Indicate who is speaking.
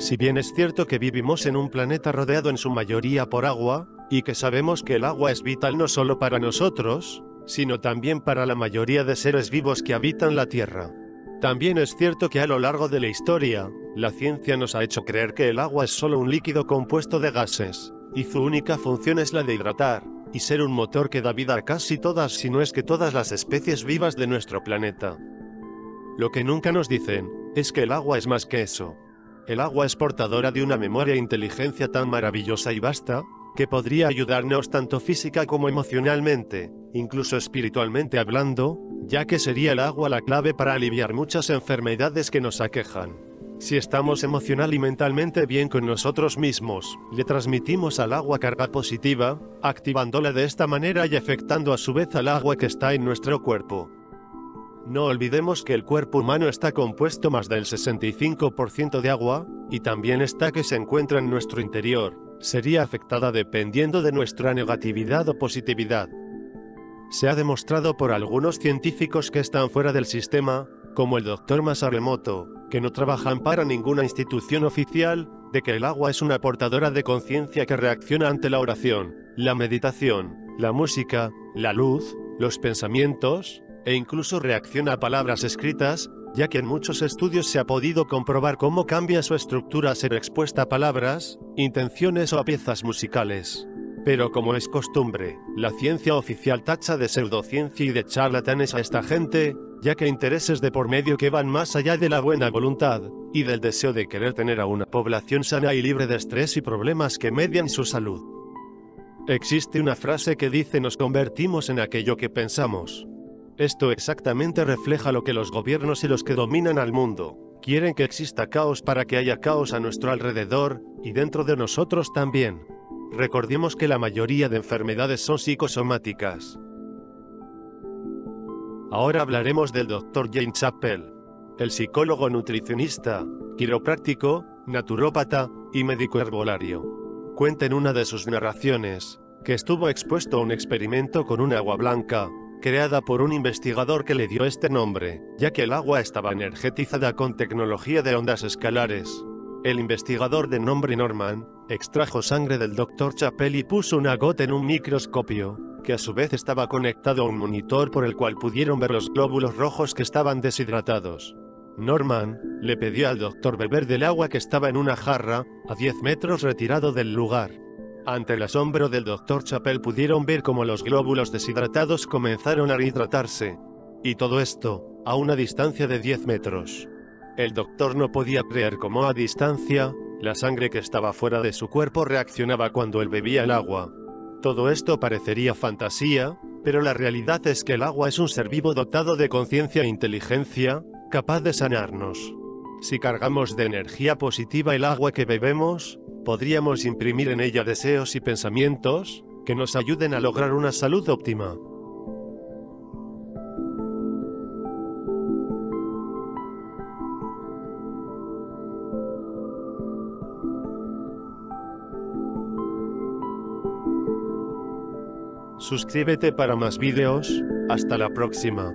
Speaker 1: Si bien es cierto que vivimos en un planeta rodeado en su mayoría por agua, y que sabemos que el agua es vital no solo para nosotros, sino también para la mayoría de seres vivos que habitan la Tierra. También es cierto que a lo largo de la historia, la ciencia nos ha hecho creer que el agua es solo un líquido compuesto de gases, y su única función es la de hidratar, y ser un motor que da vida a casi todas si no es que todas las especies vivas de nuestro planeta. Lo que nunca nos dicen, es que el agua es más que eso. El agua es portadora de una memoria e inteligencia tan maravillosa y vasta, que podría ayudarnos tanto física como emocionalmente, incluso espiritualmente hablando, ya que sería el agua la clave para aliviar muchas enfermedades que nos aquejan. Si estamos emocional y mentalmente bien con nosotros mismos, le transmitimos al agua carga positiva, activándola de esta manera y afectando a su vez al agua que está en nuestro cuerpo. No olvidemos que el cuerpo humano está compuesto más del 65% de agua, y también está que se encuentra en nuestro interior, sería afectada dependiendo de nuestra negatividad o positividad. Se ha demostrado por algunos científicos que están fuera del sistema, como el doctor Masaremoto, que no trabajan para ninguna institución oficial, de que el agua es una portadora de conciencia que reacciona ante la oración, la meditación, la música, la luz, los pensamientos, e incluso reacciona a palabras escritas, ya que en muchos estudios se ha podido comprobar cómo cambia su estructura ser expuesta a palabras, intenciones o a piezas musicales. Pero como es costumbre, la ciencia oficial tacha de pseudociencia y de charlatanes a esta gente, ya que intereses de por medio que van más allá de la buena voluntad, y del deseo de querer tener a una población sana y libre de estrés y problemas que median su salud. Existe una frase que dice nos convertimos en aquello que pensamos. Esto exactamente refleja lo que los gobiernos y los que dominan al mundo quieren que exista caos para que haya caos a nuestro alrededor, y dentro de nosotros también. Recordemos que la mayoría de enfermedades son psicosomáticas. Ahora hablaremos del Dr. Jane Chappell, el psicólogo nutricionista, quiropráctico, naturópata y médico herbolario. Cuenta en una de sus narraciones que estuvo expuesto a un experimento con un agua blanca, creada por un investigador que le dio este nombre, ya que el agua estaba energetizada con tecnología de ondas escalares. El investigador de nombre Norman, extrajo sangre del Dr. Chappell y puso una gota en un microscopio, que a su vez estaba conectado a un monitor por el cual pudieron ver los glóbulos rojos que estaban deshidratados. Norman le pidió al doctor beber del agua que estaba en una jarra, a 10 metros retirado del lugar. Ante el asombro del Dr. Chappell pudieron ver cómo los glóbulos deshidratados comenzaron a rehidratarse. Y todo esto, a una distancia de 10 metros. El doctor no podía creer cómo a distancia, la sangre que estaba fuera de su cuerpo reaccionaba cuando él bebía el agua. Todo esto parecería fantasía, pero la realidad es que el agua es un ser vivo dotado de conciencia e inteligencia, capaz de sanarnos. Si cargamos de energía positiva el agua que bebemos, podríamos imprimir en ella deseos y pensamientos que nos ayuden a lograr una salud óptima. Suscríbete para más vídeos, hasta la próxima.